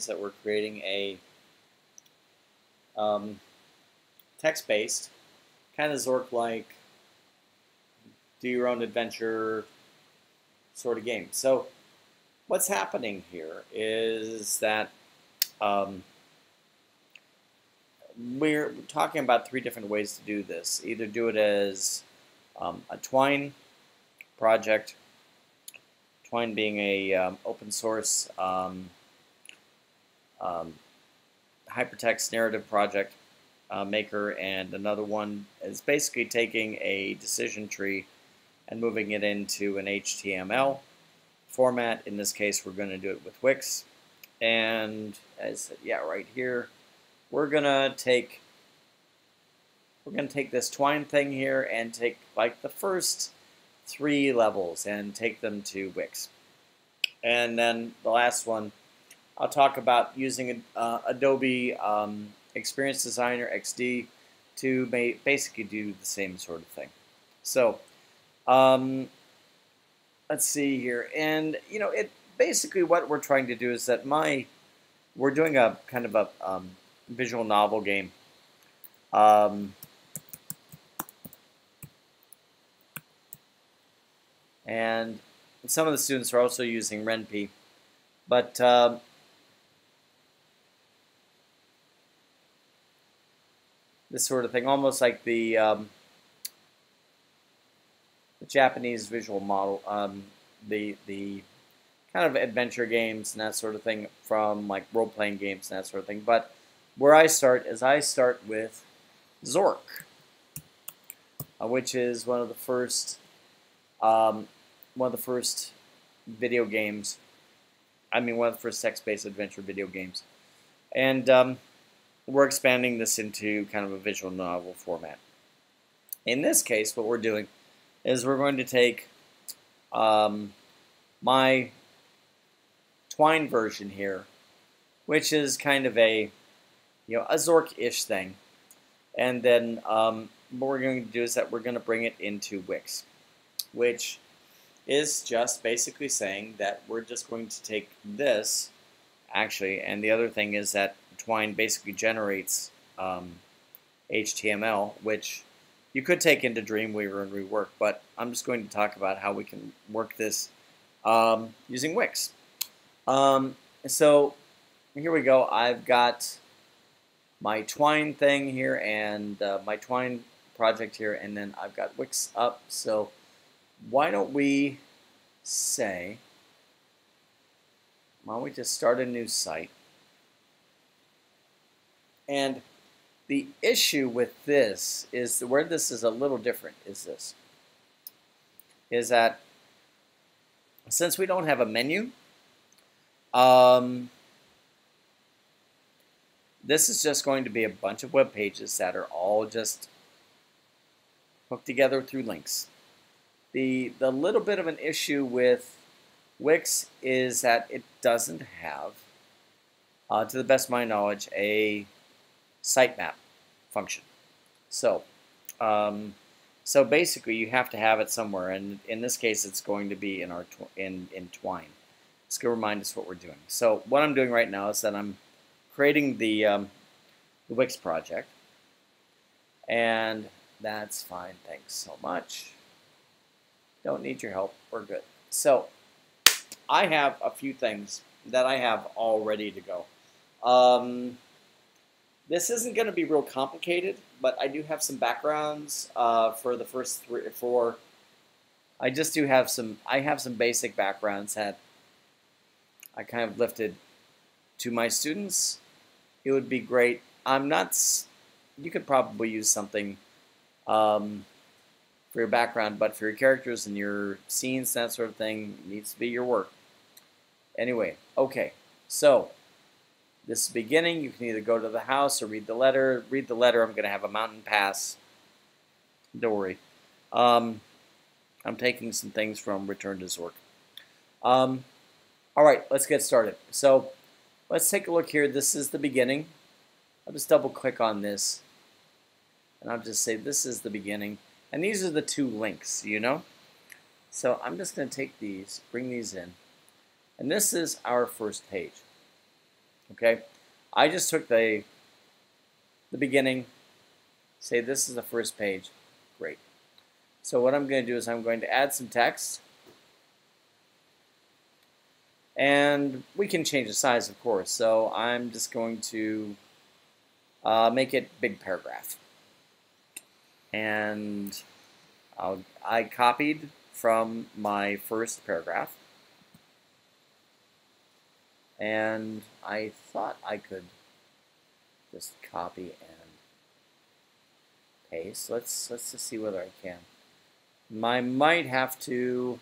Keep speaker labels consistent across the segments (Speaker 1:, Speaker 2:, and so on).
Speaker 1: means that we're creating a um, text-based, kind of Zork-like, do your own adventure sort of game. So what's happening here is that um, we're talking about three different ways to do this. Either do it as um, a Twine project, Twine being a um, open source um, um hypertext narrative project uh, maker, and another one is basically taking a decision tree and moving it into an HTML format. In this case, we're going to do it with Wix. And as yeah, right here, we're gonna take we're gonna take this twine thing here and take like the first three levels and take them to Wix. And then the last one, I'll talk about using uh, Adobe um, Experience Designer XD to basically do the same sort of thing. So um, let's see here. And, you know, it basically what we're trying to do is that my, we're doing a kind of a um, visual novel game. Um, and some of the students are also using Ren'Py. But uh, this sort of thing, almost like the, um, the Japanese visual novel, um, the the kind of adventure games and that sort of thing from like role playing games and that sort of thing. But where I start is I start with Zork, uh, which is one of the first um, one of the first video games. I mean, one of the first text-based adventure video games, and um, we're expanding this into kind of a visual novel format. In this case, what we're doing is we're going to take um, my Twine version here, which is kind of a you know, a Zork-ish thing. And then um, what we're going to do is that we're going to bring it into Wix, which is just basically saying that we're just going to take this, actually, and the other thing is that Twine basically generates um, HTML, which you could take into Dreamweaver and rework, but I'm just going to talk about how we can work this um, using Wix. Um, so here we go. I've got my Twine thing here and uh, my Twine project here, and then I've got Wix up. So why don't we say, why don't we just start a new site? And the issue with this is where this is a little different is this, is that since we don't have a menu, um, this is just going to be a bunch of web pages that are all just hooked together through links. The, the little bit of an issue with Wix is that it doesn't have, uh, to the best of my knowledge, a sitemap function. So, um, so basically, you have to have it somewhere, and in this case, it's going to be in our in in Twine. It's going to remind us what we're doing. So, what I'm doing right now is that I'm creating the, um, the Wix project. And that's fine. Thanks so much. Don't need your help. We're good. So I have a few things that I have all ready to go. Um, this isn't going to be real complicated, but I do have some backgrounds uh, for the first three or four. I just do have some. I have some basic backgrounds that I kind of lifted to my students it would be great. I'm not. You could probably use something um, for your background, but for your characters and your scenes, that sort of thing, needs to be your work. Anyway, okay. So this is beginning. You can either go to the house or read the letter. Read the letter. I'm going to have a mountain pass. Don't worry. Um, I'm taking some things from Return to Zork. Um, all right, let's get started. So Let's take a look here. This is the beginning. I'll just double click on this. And I'll just say this is the beginning. And these are the two links, you know? So I'm just going to take these, bring these in. And this is our first page. Okay, I just took the the beginning, say this is the first page. Great. So what I'm going to do is I'm going to add some text. And we can change the size, of course. So I'm just going to uh, make it big paragraph. And I'll, I copied from my first paragraph. And I thought I could just copy and paste. Let's let's just see whether I can. I might have to.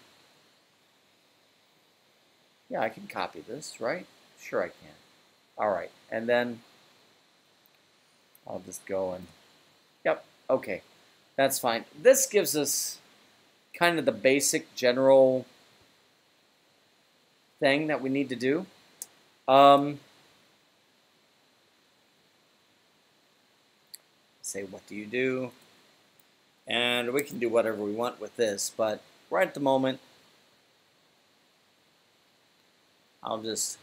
Speaker 1: Yeah, I can copy this, right? Sure, I can. All right, and then I'll just go and. Yep. Okay, that's fine. This gives us kind of the basic general thing that we need to do. Um, say, what do you do? And we can do whatever we want with this, but right at the moment, I'll just,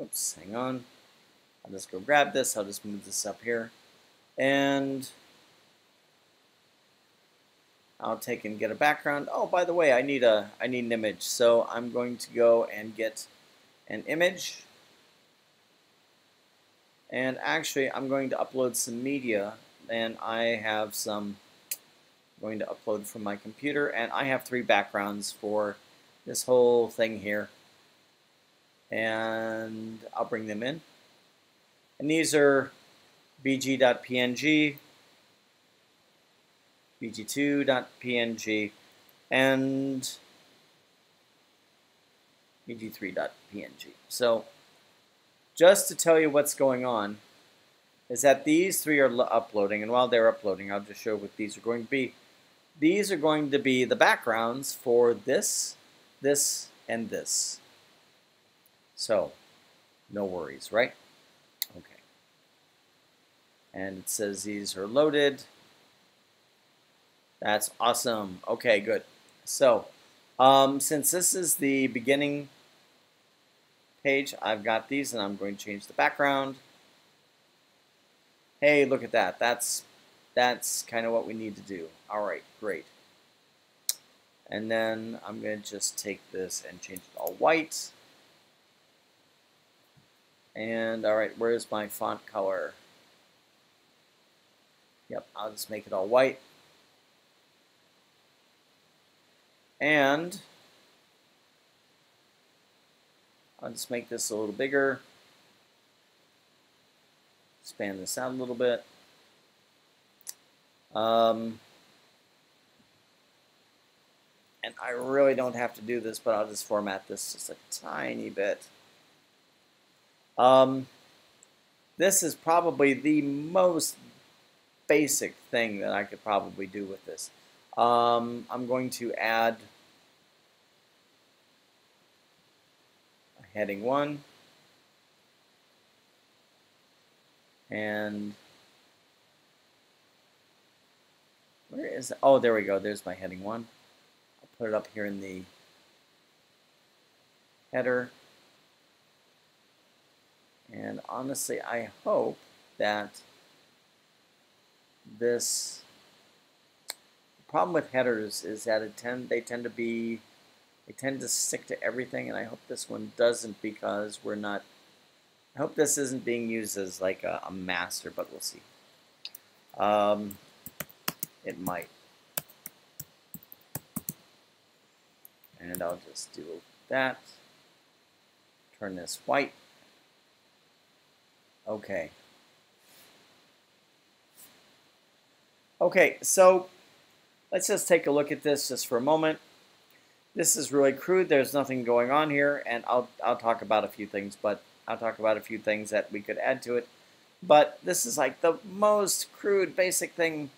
Speaker 1: oops, hang on. I'll just go grab this. I'll just move this up here. And I'll take and get a background. Oh, by the way, I need a I need an image. So I'm going to go and get an image. And actually, I'm going to upload some media. And I have some going to upload from my computer. And I have three backgrounds for this whole thing here. And I'll bring them in. And these are bg.png, bg2.png, and bg3.png. So just to tell you what's going on is that these three are uploading, and while they're uploading, I'll just show what these are going to be. These are going to be the backgrounds for this, this, and this. So, no worries, right? Okay. And it says these are loaded. That's awesome. Okay, good. So, um, since this is the beginning page, I've got these and I'm going to change the background. Hey, look at that. That's that's kind of what we need to do. All right, great. And then I'm going to just take this and change it all white. And all right, where's my font color? Yep, I'll just make it all white. And I'll just make this a little bigger. Expand this out a little bit. Um, and I really don't have to do this, but I'll just format this just a tiny bit. Um, this is probably the most basic thing that I could probably do with this. Um, I'm going to add heading 1 and where is it? Oh, there we go. There's my heading 1. I'll put it up here in the header. And honestly, I hope that this problem with headers is that it tend they tend to be they tend to stick to everything, and I hope this one doesn't because we're not. I hope this isn't being used as like a, a master, but we'll see. Um, it might. And I'll just do that. Turn this white. Okay. Okay, so let's just take a look at this just for a moment. This is really crude. There's nothing going on here, and I'll, I'll talk about a few things, but I'll talk about a few things that we could add to it. But this is like the most crude, basic thing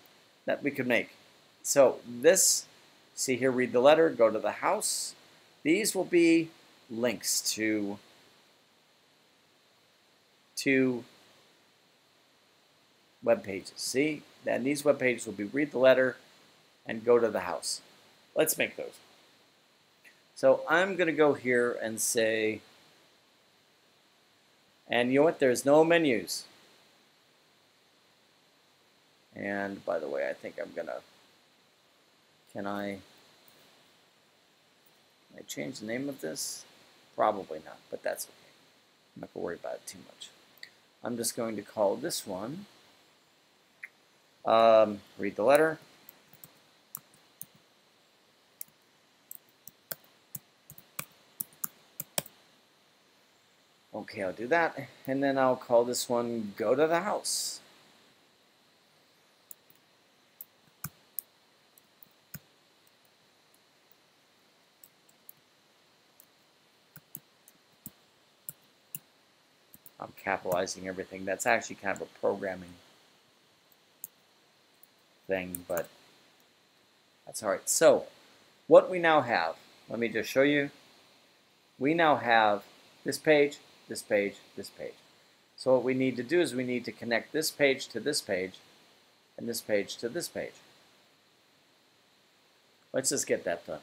Speaker 1: that we could make. So this, see here, read the letter, go to the house. These will be links to, to web pages. See, then these web pages will be read the letter and go to the house. Let's make those. So I'm going to go here and say And you know what? There's no menus. And by the way, I think I'm gonna, can I, can I change the name of this? Probably not, but that's okay. I'm not gonna worry about it too much. I'm just going to call this one, um, read the letter. Okay, I'll do that. And then I'll call this one Go to the House. I'm capitalizing everything. That's actually kind of a programming thing, but that's all right. So, what we now have, let me just show you. We now have this page, this page, this page. So what we need to do is we need to connect this page to this page and this page to this page. Let's just get that done.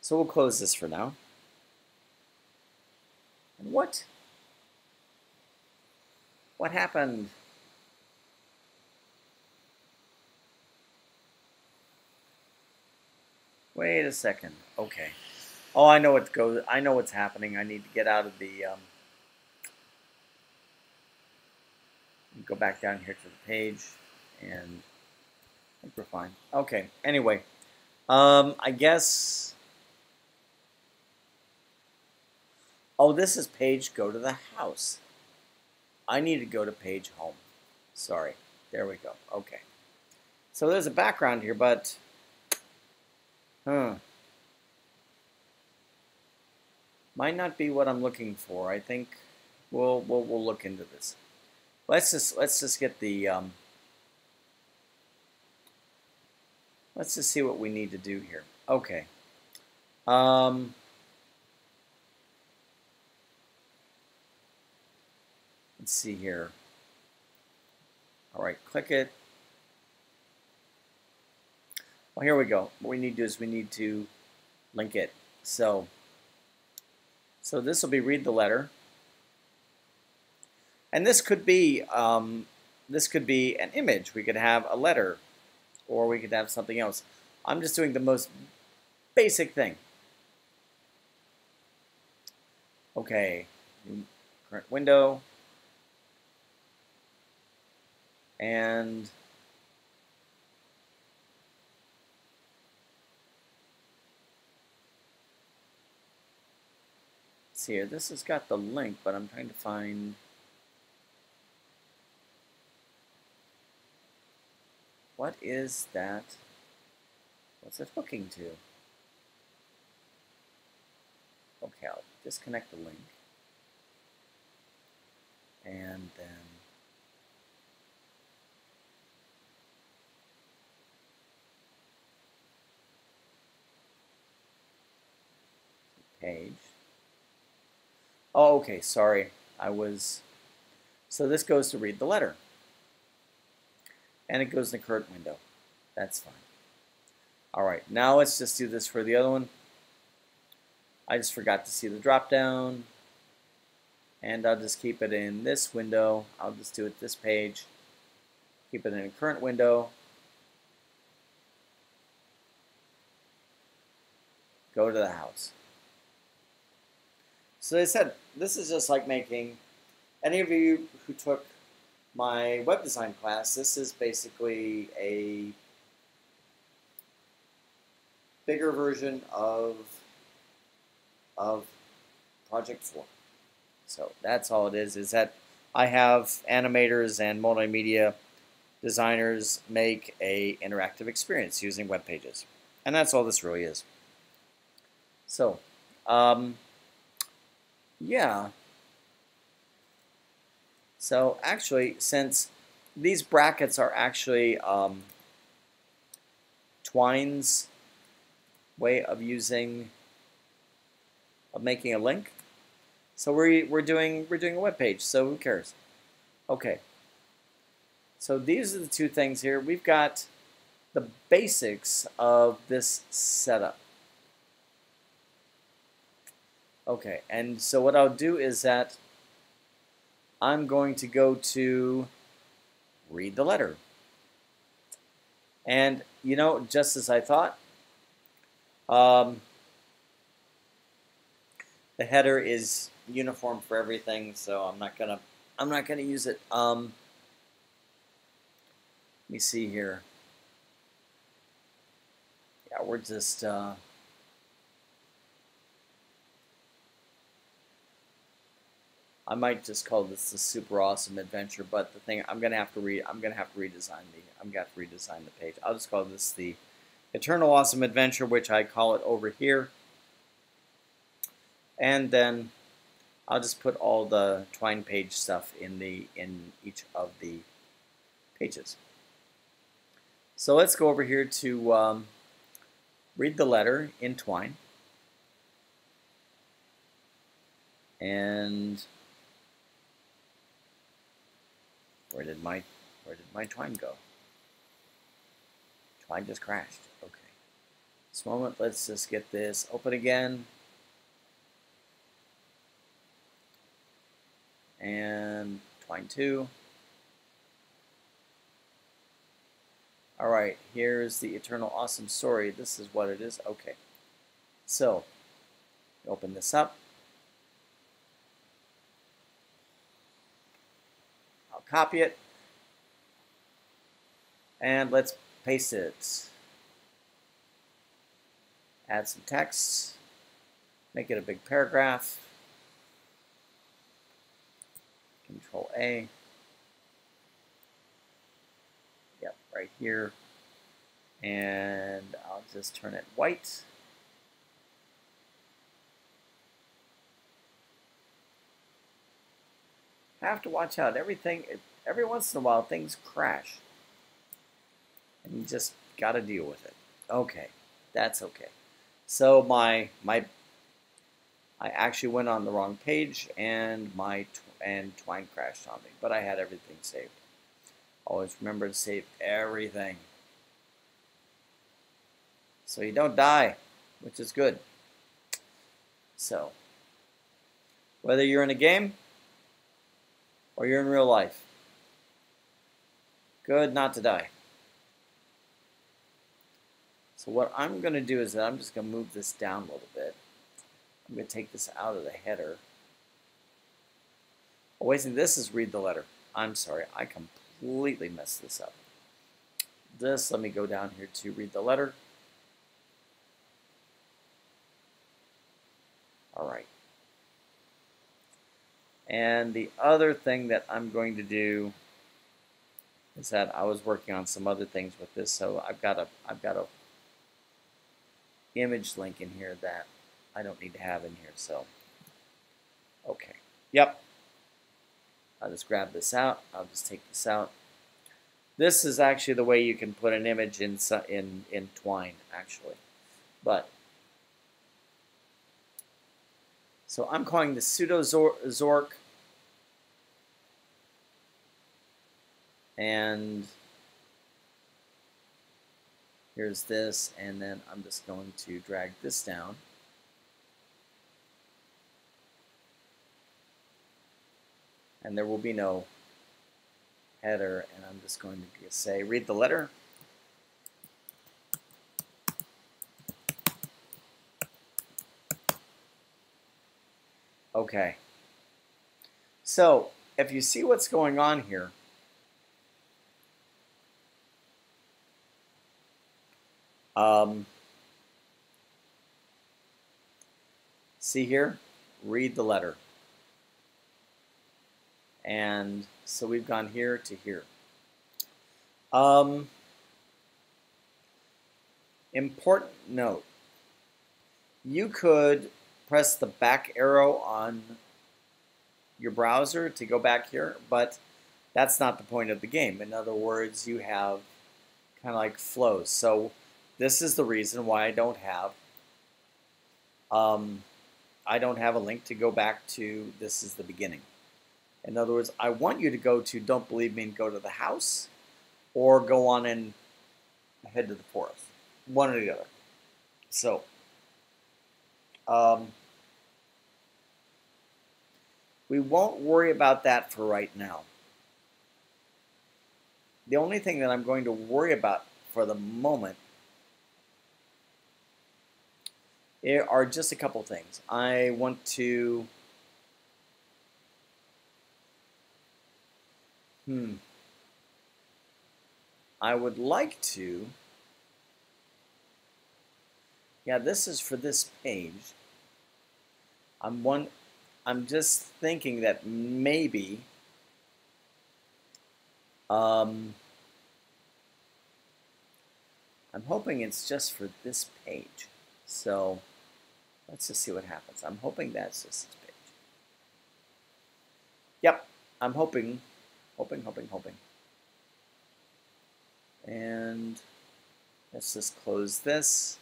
Speaker 1: So we'll close this for now. And what? What happened? Wait a second. Okay. Oh, I know what goes. I know what's happening. I need to get out of the. Um, go back down here to the page, and I think we're fine. Okay. Anyway, um, I guess. Oh, this is page go to the house. I need to go to page home. Sorry. There we go. Okay. So there's a background here, but. Huh. Might not be what I'm looking for. I think we'll we'll, we'll look into this. Let's just let's just get the um, let's just see what we need to do here. Okay. Um, let's see here. All right, click it. Well, here we go. What we need to do is we need to link it. So so this will be read the letter. And this could be um, this could be an image. We could have a letter, or we could have something else. I'm just doing the most basic thing. Okay, current window, and see here. This has got the link, but I'm trying to find... What is that? What's it hooking to? Okay, I'll disconnect the link. And then... page. Oh, okay, sorry. I was... So this goes to read the letter. And it goes in the current window. That's fine. All right, now let's just do this for the other one. I just forgot to see the drop down. And I'll just keep it in this window. I'll just do it this page. Keep it in a current window. Go to the house. So they said, this is just like making, any of you who took my web design class, this is basically a bigger version of, of Project 4. So that's all it is, is that I have animators and multimedia designers make a interactive experience using web pages. And that's all this really is. So, um, yeah. So actually, since these brackets are actually um, Twine's way of using of making a link. So we're we're doing we're doing a web page. So who cares? Okay. So these are the two things here. We've got the basics of this setup. Okay, and so what I'll do is that I'm going to go to read the letter. And, you know, just as I thought, um, the header is uniform for everything, so I'm not gonna I'm not gonna use it. Um, let me see here. Yeah, we're just uh, I might just call this the super awesome adventure, but the thing I'm gonna have to read I'm gonna have to redesign the I'm gonna have to redesign the page. I'll just call this the Eternal Awesome Adventure, which I call it over here. And then I'll just put all the Twine page stuff in the in each of the pages. So let's go over here to um, read the letter in Twine. And where did my where did my twine go? Twine just crashed. Okay. This moment, let's just get this open again. and twine 2. Alright, here's the Eternal Awesome Story. This is what it is. Okay. So, open this up. Copy it. And let's paste it. Add some text. Make it a big paragraph. Control A. Yep, right here. And I'll just turn it white. Have to watch out. Everything, every once in a while, things crash. And you just got to deal with it. Okay, that's okay. So my my I actually went on the wrong page and my and Twine crashed on me, but I had everything saved. Always remember to save everything. So you don't die, which is good. So, whether you're in a game or you're in real life, good not to die. So what I'm going to do is that I'm just going to move this down a little bit. I'm going to take this out of the header. Oh, wait, this is read the letter. I'm sorry, I completely messed this up. This, let me go down here to read the letter. All right. And the other thing that I'm going to do is that I was working on some other things with this, so I've got a I've got a image link in here that I don't need to have in here. So, okay. Yep. I'll just grab this out. I'll just take this out. This is actually the way you can put an image in in in Twine, actually. But so I'm calling the pseudo Zork, and here's this, and then I'm just going to drag this down. and there will be no header and I'm just going to say read the letter okay. So if you see what's going on here um, see here? Read the letter. And so we've gone here to here. Um, important note, you could press the back arrow on your browser to go back here, but that's not the point of the game. In other words, you have kind of like flows. So this is the reason why I don't have um, I don't have a link to go back to this is the beginning. In other words, I want you to go to Don't Believe Me and go to the house, or go on and head to the forest. One or the other. So, um, We won't worry about that for right now. The only thing that I'm going to worry about for the moment are just a couple things. I want to hmm I would like to yeah, this is for this page. I'm one I'm just thinking that maybe um, I'm hoping it's just for this page. So let's just see what happens. I'm hoping that's just this page. Yep, I'm hoping, hoping, hoping, hoping. And let's just close this.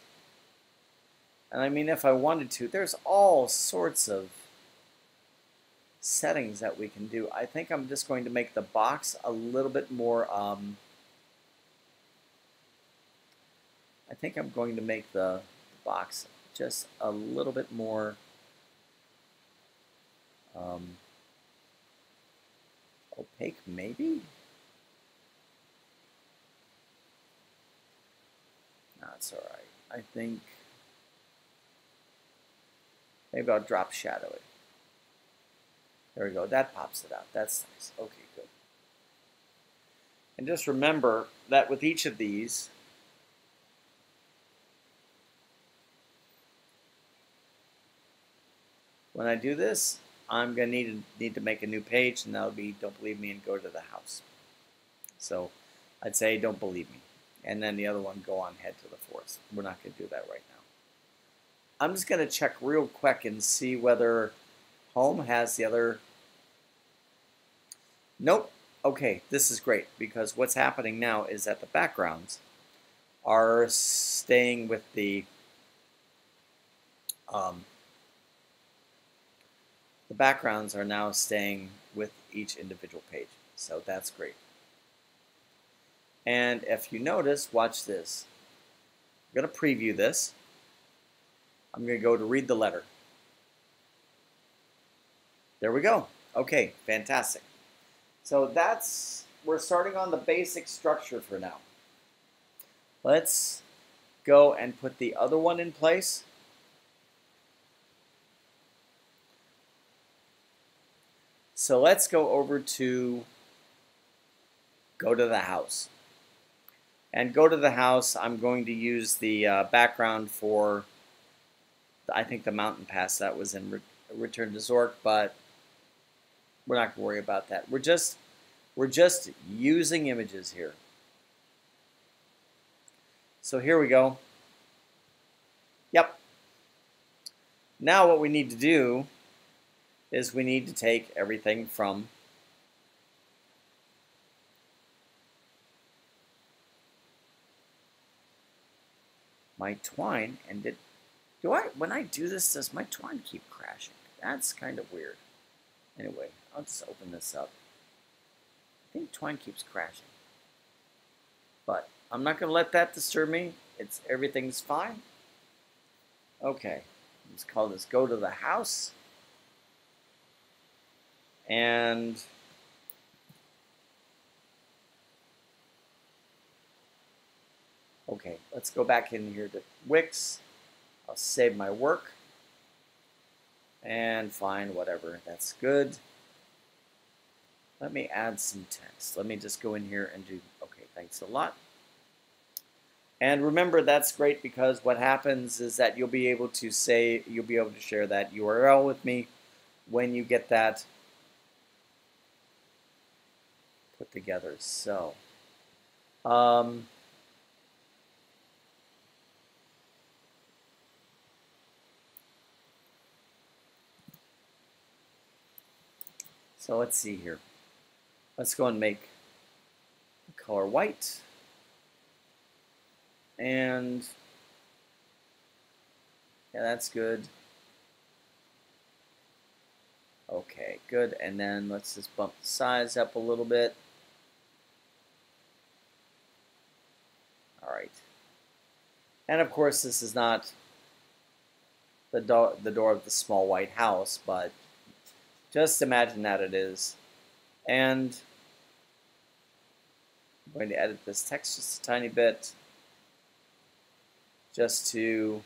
Speaker 1: And I mean, if I wanted to, there's all sorts of settings that we can do. I think I'm just going to make the box a little bit more, um, I think I'm going to make the box just a little bit more um, opaque, maybe? That's all right. I think Maybe I'll drop shadow it. There we go. That pops it out. That's nice. Okay, good. And just remember that with each of these, when I do this, I'm going to need, need to make a new page, and that'll be Don't Believe Me and Go to the House. So I'd say Don't Believe Me. And then the other one, Go on Head to the Forest. We're not going to do that right now. I'm just going to check real quick and see whether home has the other. Nope. Okay, this is great because what's happening now is that the backgrounds are staying with the um, the backgrounds are now staying with each individual page. So that's great. And if you notice, watch this. I'm going to preview this. I'm going to go to read the letter. There we go. Okay, fantastic. So that's, we're starting on the basic structure for now. Let's go and put the other one in place. So let's go over to go to the house. And go to the house, I'm going to use the uh, background for I think the mountain pass that was in Re Return to Zork, but we're not going to worry about that. We're just we're just using images here. So here we go. Yep. Now what we need to do is we need to take everything from my twine and it do I, when I do this, does my twine keep crashing? That's kind of weird. Anyway, I'll just open this up. I think twine keeps crashing. But I'm not going to let that disturb me. It's Everything's fine. Okay, let's call this go to the house. And okay, let's go back in here to Wix. I'll save my work and fine, whatever, that's good. Let me add some text. Let me just go in here and do, okay, thanks a lot. And remember, that's great because what happens is that you'll be able to say, you'll be able to share that URL with me when you get that put together. So, um, So let's see here. Let's go and make the color white. And yeah, that's good. Okay, good. And then let's just bump the size up a little bit. All right. And of course, this is not the, do the door of the small white house, but Just imagine that it is. And I'm going to edit this text just a tiny bit just to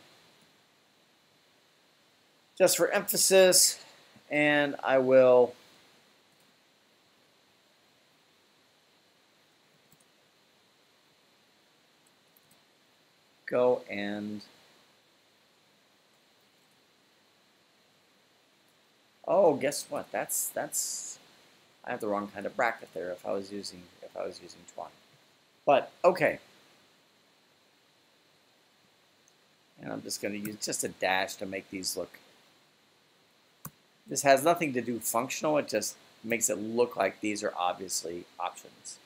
Speaker 1: just for emphasis and I will go and oh guess what? That's that's I have the wrong kind of bracket there if I was using if I was using twine but okay and I'm just going to use just a dash to make these look this has nothing to do functional it just makes it look like these are obviously options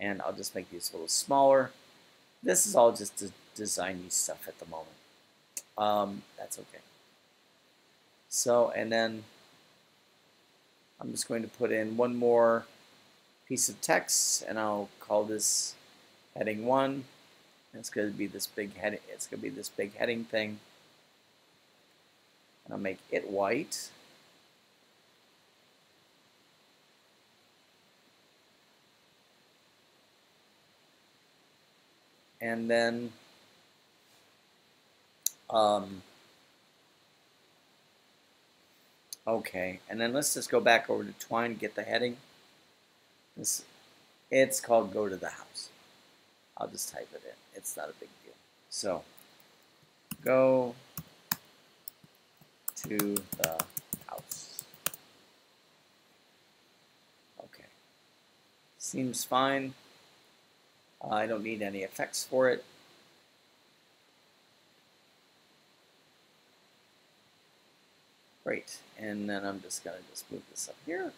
Speaker 1: and I'll just make these a little smaller this is all just de designy stuff at the moment. Um, that's okay. So, and then I'm just going to put in one more piece of text, and I'll call this heading one. It's going to be this big heading. It's going to be this big heading thing. And I'll make it white. and then um, okay and then let's just go back over to twine get the heading. This it's called go to the house. I'll just type it in. It's not a big deal. So go to the house. Okay. Seems fine. I don't need any effects for it. Great, and then I'm just going to just move this up here.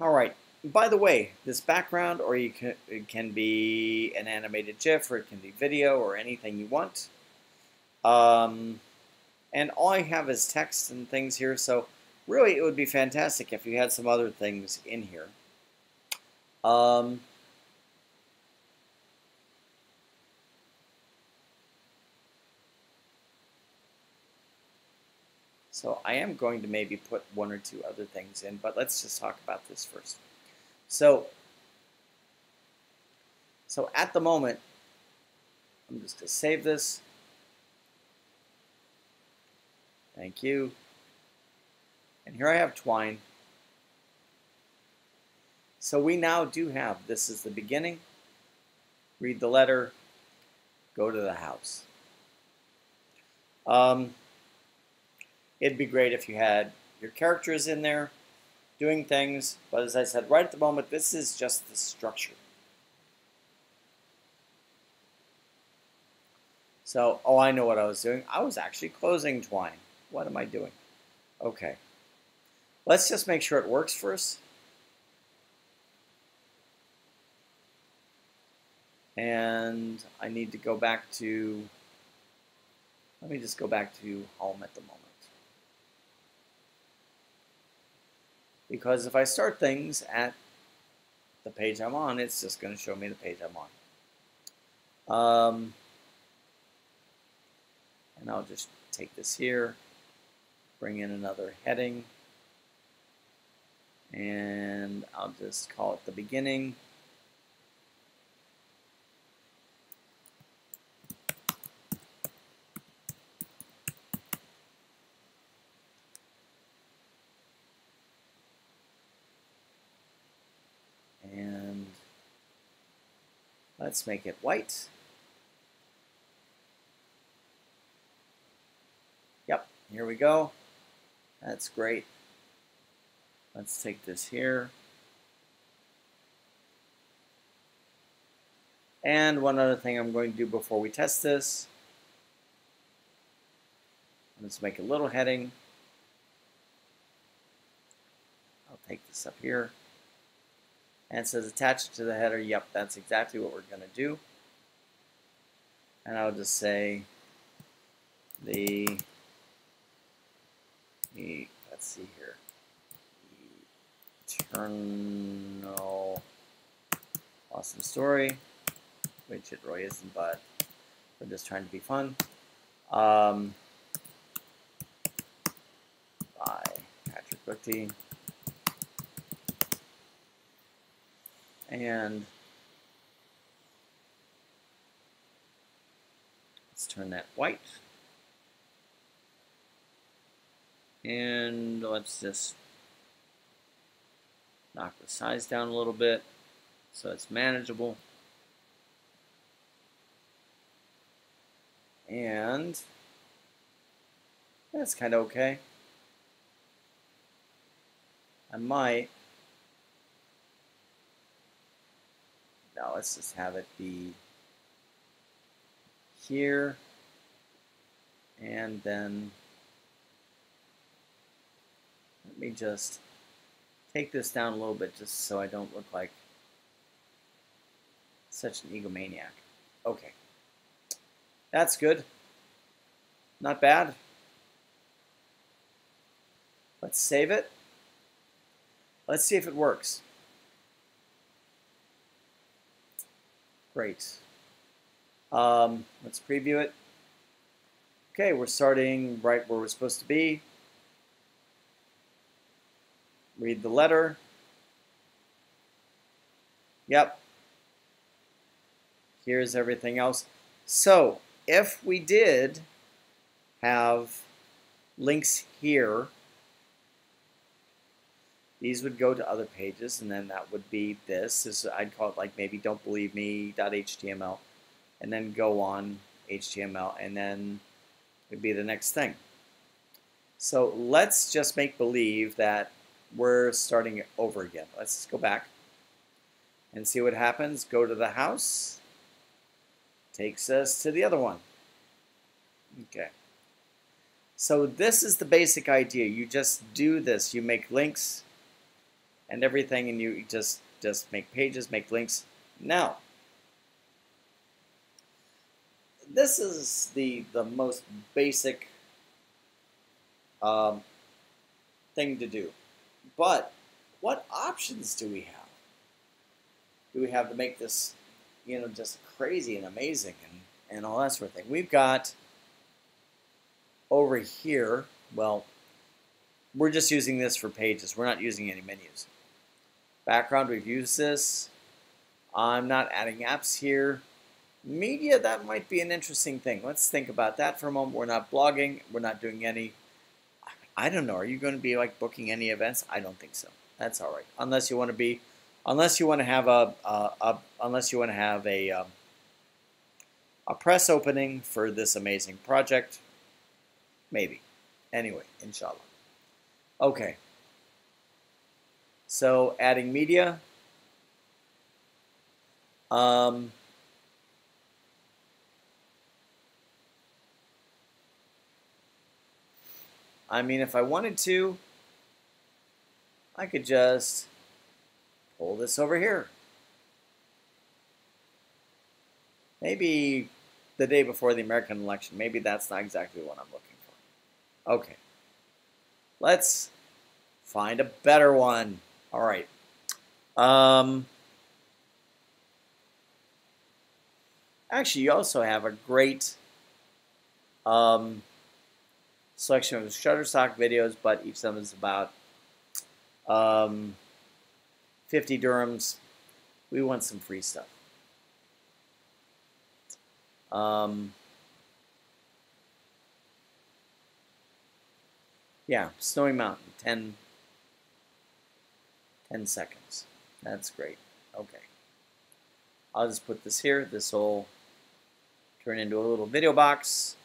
Speaker 1: All right, by the way, this background, or you can, it can be an animated GIF, or it can be video, or anything you want. Um, and all I have is text and things here, so really it would be fantastic if you had some other things in here. Um, so I am going to maybe put one or two other things in, but let's just talk about this first. So, so at the moment, I'm just going to save this. Thank you. And here I have twine. So we now do have, this is the beginning, read the letter, go to the house. Um, it'd be great if you had your characters in there doing things, but as I said, right at the moment, this is just the structure. So, oh, I know what I was doing. I was actually closing twine. What am I doing? Okay. Let's just make sure it works first. and I need to go back to, let me just go back to home at the moment. Because if I start things at the page I'm on, it's just going to show me the page I'm on. Um, and I'll just take this here, bring in another heading, and I'll just call it the beginning. Let's make it white. Yep, here we go. That's great. Let's take this here. And one other thing I'm going to do before we test this, let's make a little heading. I'll take this up here and it says attach it to the header. Yep, that's exactly what we're going to do. And I'll just say the, the let's see here, eternal awesome story, which it really isn't, but we're just trying to be fun. Um, by Patrick Lichty. And let's turn that white. And let's just knock the size down a little bit so it's manageable. And that's kind of okay. I might. Let's just have it be here and then let me just take this down a little bit just so I don't look like such an egomaniac. Okay. That's good. Not bad. Let's save it. Let's see if it works. Great. Um, let's preview it. Okay, we're starting right where we're supposed to be. Read the letter. Yep. Here's everything else. So, if we did have links here, these would go to other pages, and then that would be this. this I'd call it like maybe don't believe me.html, and then go on HTML, and then would be the next thing. So let's just make believe that we're starting it over again. Let's go back and see what happens. Go to the house. Takes us to the other one. Okay. So this is the basic idea. You just do this. You make links and everything, and you just just make pages, make links. Now, this is the the most basic um, thing to do. But what options do we have? Do we have to make this, you know, just crazy and amazing and, and all that sort of thing? We've got over here, well, we're just using this for pages. We're not using any menus. Background, we've used this. I'm not adding apps here. Media, that might be an interesting thing. Let's think about that for a moment. We're not blogging. We're not doing any, I don't know. Are you going to be like booking any events? I don't think so. That's all right. Unless you want to be, unless you want to have a, a, a unless you want to have a, um, a press opening for this amazing project. Maybe. Anyway, inshallah. Okay. So adding media. Um, I mean, if I wanted to, I could just pull this over here. Maybe the day before the American election. Maybe that's not exactly what I'm looking for. Okay. Let's find a better one. All right. Um, actually, you also have a great um, selection of Shutterstock videos, but each of them is about um, 50 dirhams. We want some free stuff. Um, yeah, Snowy Mountain, 10 10 seconds. That's great. Okay. I'll just put this here. This will turn into a little video box.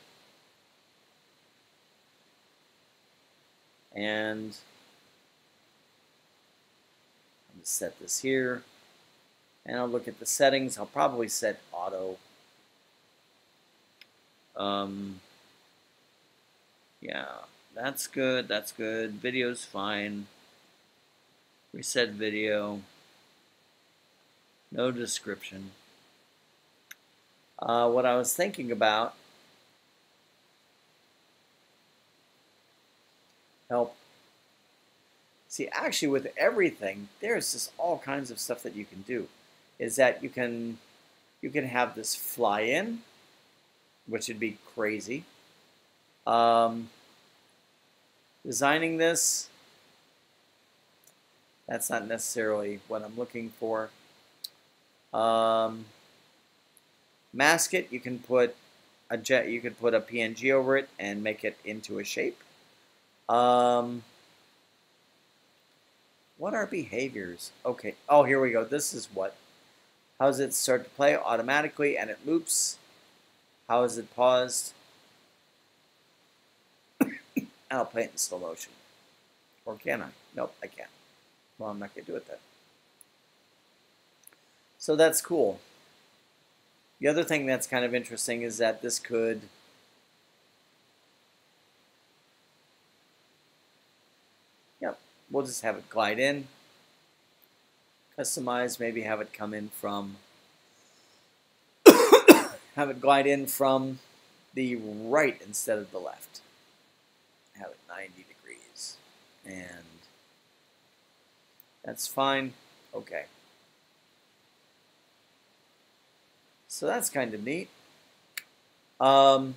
Speaker 1: And I'll set this here. And I'll look at the settings. I'll probably set auto. Um, yeah, that's good. That's good. Video's fine. Reset video. No description. Uh, what I was thinking about help. See, actually, with everything, there's just all kinds of stuff that you can do. Is that you can you can have this fly in, which would be crazy. Um, designing this That's not necessarily what I'm looking for. Um, mask it. You can put a jet. You could put a PNG over it and make it into a shape. Um, what are behaviors? Okay. Oh, here we go. This is what. How does it start to play automatically and it loops? How is it paused? I'll play it in slow motion. Or can I? Nope, I can't. Well, I'm not going to do it then. So that's cool. The other thing that's kind of interesting is that this could Yep, we'll just have it glide in. Customize, maybe have it come in from have it glide in from the right instead of the left. Have it 90 degrees. And that's fine. Okay. So that's kind of neat. Um,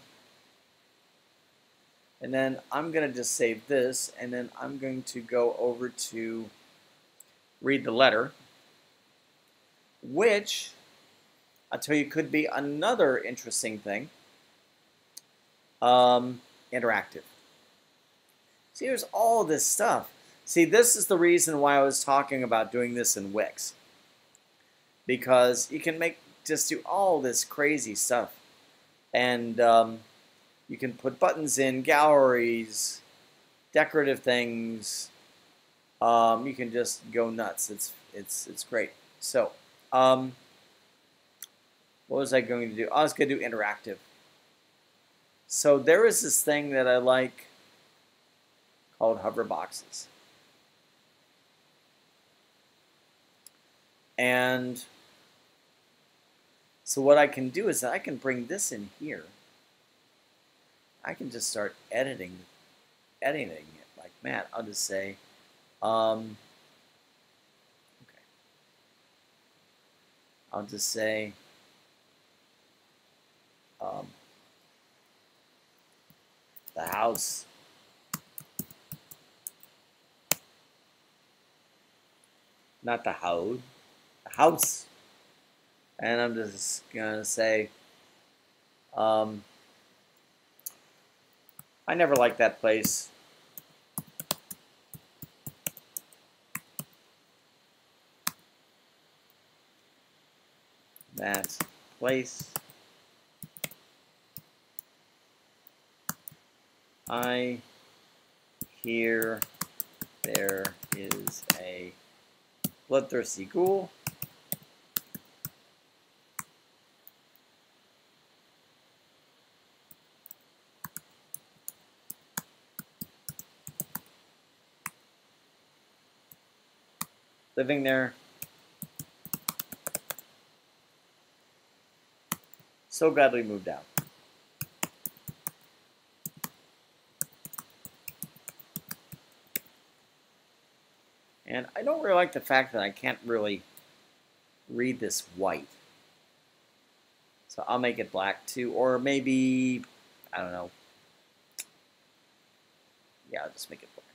Speaker 1: and then I'm going to just save this, and then I'm going to go over to read the letter, which I'll tell you could be another interesting thing. Um, interactive. See, there's all this stuff. See, this is the reason why I was talking about doing this in Wix. Because you can make just do all this crazy stuff. And um, you can put buttons in, galleries, decorative things. Um, you can just go nuts. It's it's it's great. So, um, what was I going to do? I was going to do interactive. So there is this thing that I like called hover boxes. And so what I can do is I can bring this in here. I can just start editing, editing it like Matt. I'll just say, um, okay. I'll just say, um, the house not the house, house. And I'm just gonna say, um, I never liked that place. That place. I hear there is a bloodthirsty ghoul. Living there. So glad we moved out. And I don't really like the fact that I can't really read this white. So I'll make it black too, or maybe, I don't know. Yeah, I'll just make it black.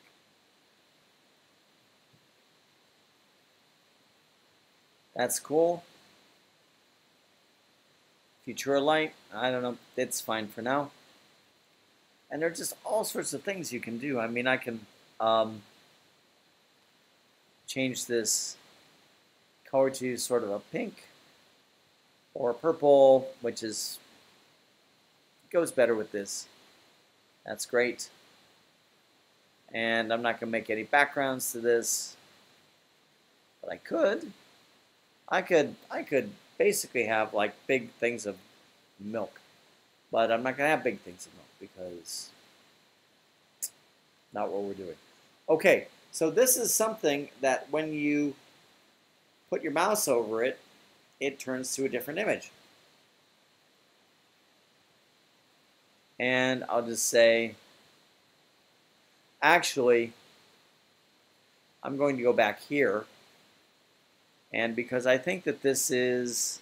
Speaker 1: That's cool. Future light, I don't know, it's fine for now. And there's just all sorts of things you can do. I mean, I can um, change this color to sort of a pink or purple, which is goes better with this. That's great. And I'm not going to make any backgrounds to this, but I could. I could I could basically have like big things of milk, but I'm not to have big things of milk because not what we're doing. Okay, so this is something that when you put your mouse over it, it turns to a different image. And I'll just say, actually, I'm going to go back here and because I think that this is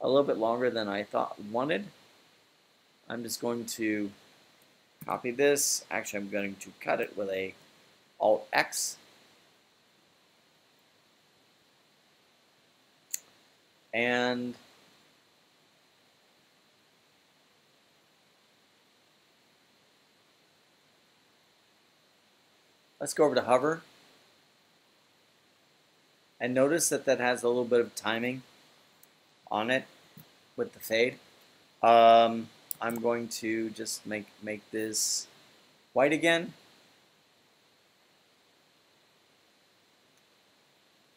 Speaker 1: a little bit longer than I thought wanted, I'm just going to copy this. Actually, I'm going to cut it with a Alt X. And let's go over to hover and notice that that has a little bit of timing on it with the fade. Um, I'm going to just make, make this white again.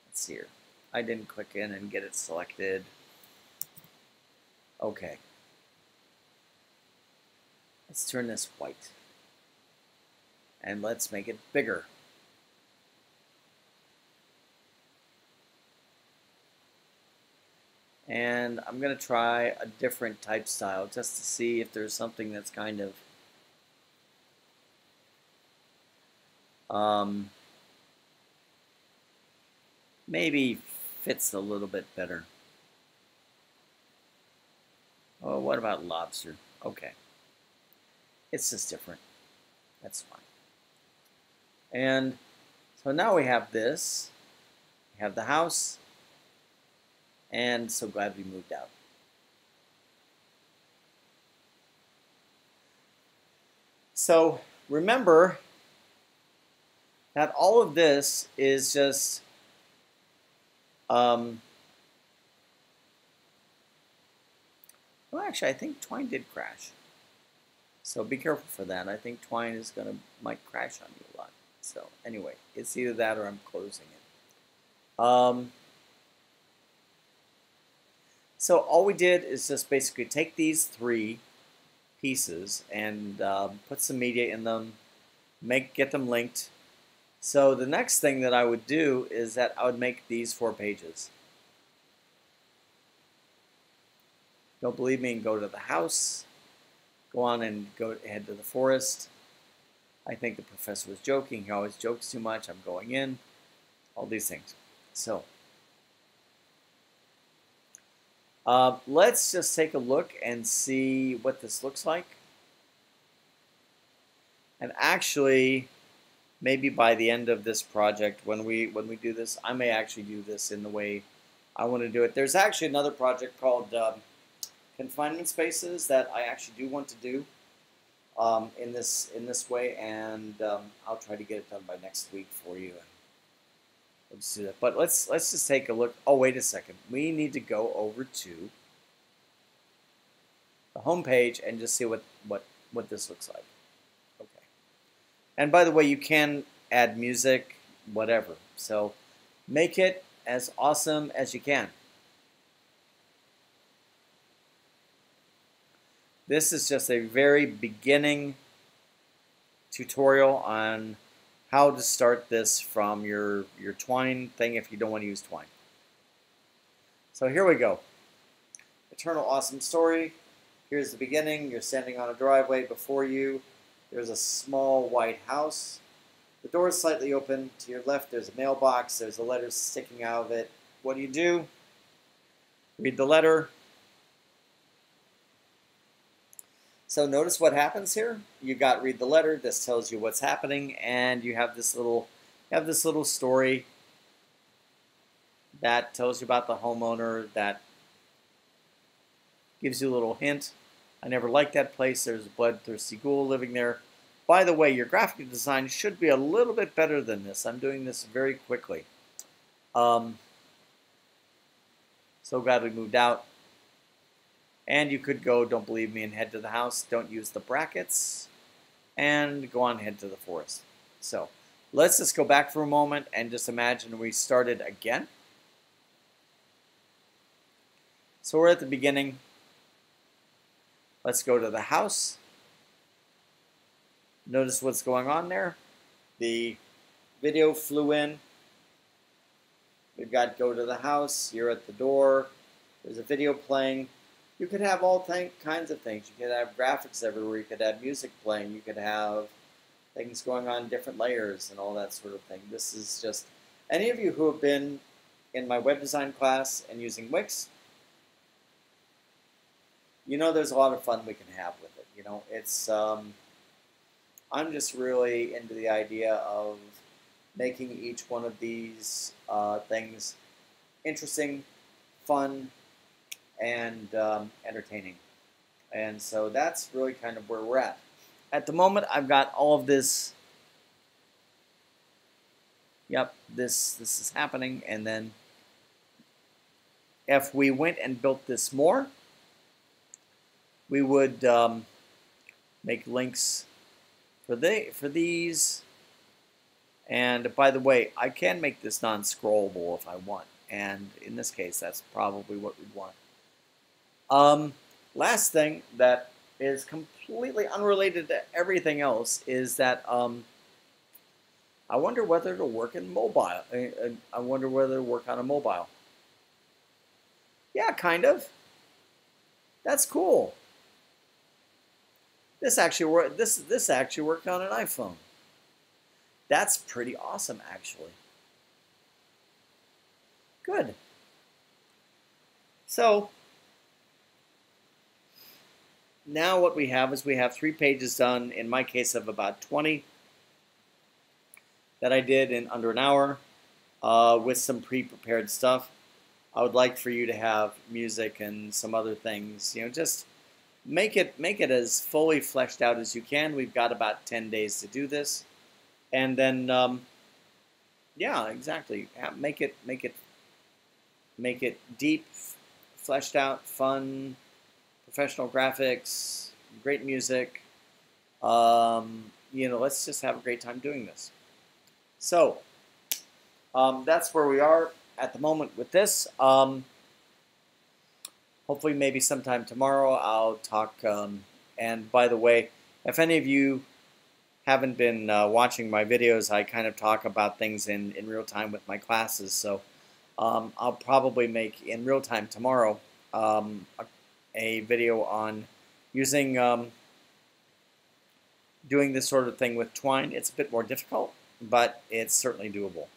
Speaker 1: Let's see here. I didn't click in and get it selected. Okay. Let's turn this white. And let's make it bigger. And I'm going to try a different type style just to see if there's something that's kind of um, maybe fits a little bit better. Oh, what about lobster? Okay. It's just different. That's fine. And so now we have this. We have the house. And so glad we moved out. So remember that all of this is just um, well, actually, I think Twine did crash. So be careful for that. I think Twine is to might crash on you a lot. So anyway, it's either that or I'm closing it. Um, so all we did is just basically take these three pieces and um, put some media in them, make get them linked, so the next thing that I would do is that I would make these four pages. Don't believe me and go to the house. Go on and go head to the forest. I think the professor was joking. He always jokes too much. I'm going in. All these things. So uh, let's just take a look and see what this looks like. And actually, maybe by the end of this project, when we when we do this, I may actually do this in the way I want to do it. There's actually another project called um, confinement spaces that I actually do want to do um, in this in this way, and um, I'll try to get it done by next week for you. Let's do that. But let's let's just take a look. Oh, wait a second. We need to go over to the home page and just see what what what this looks like. Okay. And by the way, you can add music, whatever. So make it as awesome as you can. This is just a very beginning tutorial on how to start this from your, your twine thing if you don't want to use twine. So here we go. Eternal Awesome Story. Here's the beginning. You're standing on a driveway before you. There's a small white house. The door is slightly open. To your left, there's a mailbox. There's a letter sticking out of it. What do you do? Read the letter. So notice what happens here. You got read the letter. This tells you what's happening, and you have this little, you have this little story that tells you about the homeowner. That gives you a little hint I never liked that place. There's a bloodthirsty ghoul living there. By the way, your graphic design should be a little bit better than this. I'm doing this very quickly. Um, so glad we moved out. And you could go, don't believe me, and head to the house. Don't use the brackets. And go on, head to the forest. So let's just go back for a moment and just imagine we started again. So we're at the beginning. Let's go to the house. Notice what's going on there. The video flew in. We've got go to the house. You're at the door. There's a video playing. You could have all kinds of things. You could have graphics everywhere. You could have music playing. You could have things going on different layers and all that sort of thing. This is just any of you who have been in my web design class and using Wix, you know, there's a lot of fun we can have with it. You know, it's um, I'm just really into the idea of making each one of these uh, things interesting, fun, and um, entertaining. And so that's really kind of where we're at. At the moment, I've got all of this. Yep, this this is happening, and then if we went and built this more, we would um, make links for the for these. And by the way, I can make this non-scrollable if I want, and in this case, that's probably what we'd want. Um, last thing that is completely unrelated to everything else is that um, I wonder whether it'll work in mobile. I wonder whether it'll work on a mobile. Yeah, kind of. That's cool. This actually worked. This this actually worked on an iPhone. That's pretty awesome, actually. Good. So now what we have is we have three pages done, in my case of about 20, that I did in under an hour uh, with some pre-prepared stuff. I would like for you to have music and some other things, you know, just make it make it as fully fleshed out as you can. We've got about 10 days to do this. And then um, yeah, exactly. Make it make it make it deep, fleshed out, fun, professional graphics, great music. Um, you know, let's just have a great time doing this. So um, that's where we are at the moment with this. Um, hopefully, maybe sometime tomorrow I'll talk. Um, and by the way, if any of you haven't been uh, watching my videos, I kind of talk about things in, in real time with my classes. So um, I'll probably make in real time tomorrow um, a a video on using um, doing this sort of thing with twine. It's a bit more difficult, but it's certainly doable.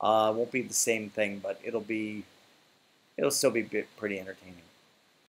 Speaker 1: Uh, won't be the same thing, but it'll be it'll still be pretty entertaining.